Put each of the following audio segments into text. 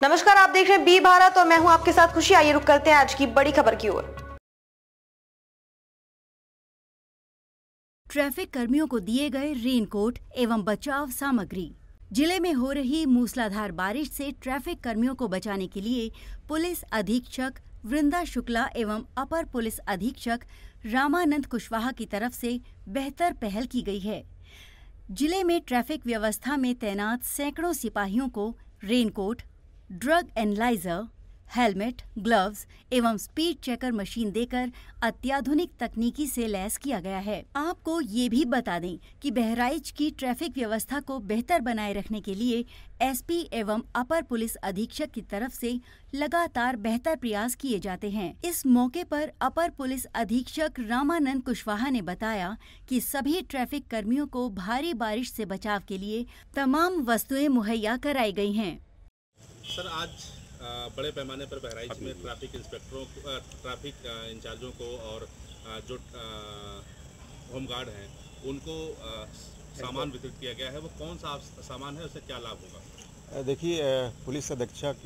नमस्कार, आप देख रहे हैं बी भारत और मैं हूँ आपके साथ खुशी। आइए रुक करते हैं आज की बड़ी खबर की ओर। ट्रैफ़िक कर्मियों को दिए गए रेनकोट एवं बचाव सामग्री। ज़िले में हो रही मूसलाधार बारिश से ट्रैफ़िक कर्मियों को बचाने के लिए पुलिस अधीक्षक वृंदा शुक्ला एवं अपर पुलिस अधीक्षक रामानंद कुशवाहा की तरफ़ से बेहतर पहल की गई है। ज़िले में ट्रैफ़िक व्यवस्था में तैनात सैकड़ों सिपाहियों को raincoat drug analyser, helmet, gloves एवं स्पीड चेकर मशीन देकर अत्याधुनिक तकनीकी से लैस किया गया है। आपको ये भी बता दें कि बहराइच की ट्रैफ़िक व्यवस्था को बेहतर बनाए रखने के लिए एसपी एवं अपर पुलिस अधीक्षक की तरफ़ से लगातार बेहतर प्रयास किए जाते हैं। इस मौके पर अपर पुलिस अधीक्षक रामानंद कुशवाहा ने बताया कि सभी ट्रैफ़िक कर्मियों को भारी बारिश से बचाव के लिए तमाम वस्तुएँ मुहैया कराई गई हैं। सर आज बड़े पैमाने पर बहराइच में ट्रैफ़िक इंस्पेक्टरों ट्रैफ़िक इंचार्जों को और जो होमगार्ड हैं उनको सामान वितरित किया गया है। वो कौन सा सामान है उससे क्या लाभ होगा? देखिए पुलिस अधीक्षक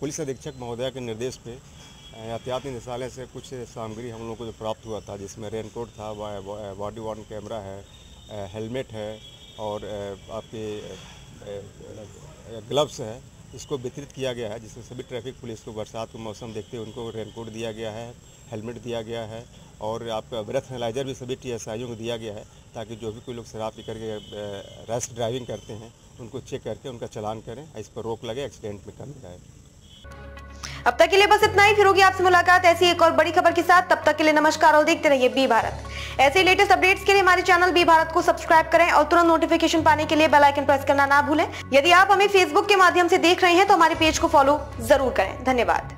पुलिस अधीक्षक महोदया के निर्देश पे एहतियाती निशाले से कुछ सामग्री हम लोगों को जो प्राप्त हुआ था जिसमें रेनकोट था बॉडी वार्न कैमरा है हेलमेट है और आपके ग्लव्स है इसको वितरित किया गया है, जिसमें सभी ट्रैफ़िक पुलिस को बरसात के मौसम देखते हुए उनको रेनकोट दिया गया है हेलमेट दिया गया है और आपका ब्रेथ एनालाइजर भी सभी टी को दिया गया है ताकि जो भी कोई लोग शराब पी करके रेस्ट ड्राइविंग करते हैं, उनको चेक करके, उनका चलान करें, इस पर रोक लगे एक्सीडेंट में कमी आए। अब तक के लिए बस इतना ही। फिर होगी आपसे मुलाकात। ऐसी एक और बड़ी खबर के साथ। तब तक के लिए नमस्कार और देखते रहिए बी भारत। ऐसे लेटेस्ट अपडेट्स के लिए हमारे चैनल बी भारत को सब्सक्राइब करें और तुरंत नोटिफिकेशन पाने के लिए बेलाइकन प्रेस करना ना भूलें। यदि आप हमें फेसबुक के माध्यम से देख रहे हैं तो हमारे पेज को फॉलो ज़रूर करें। धन्यवाद।